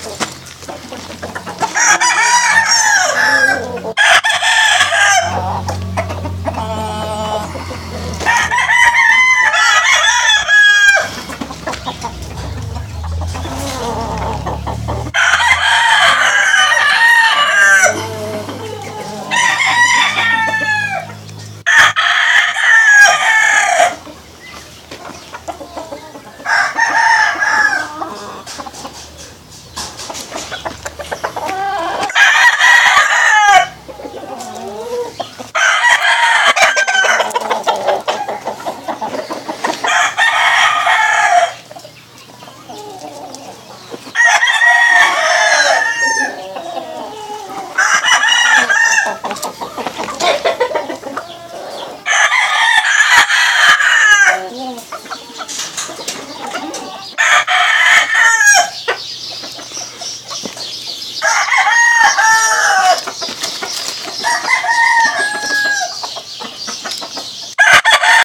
スタート!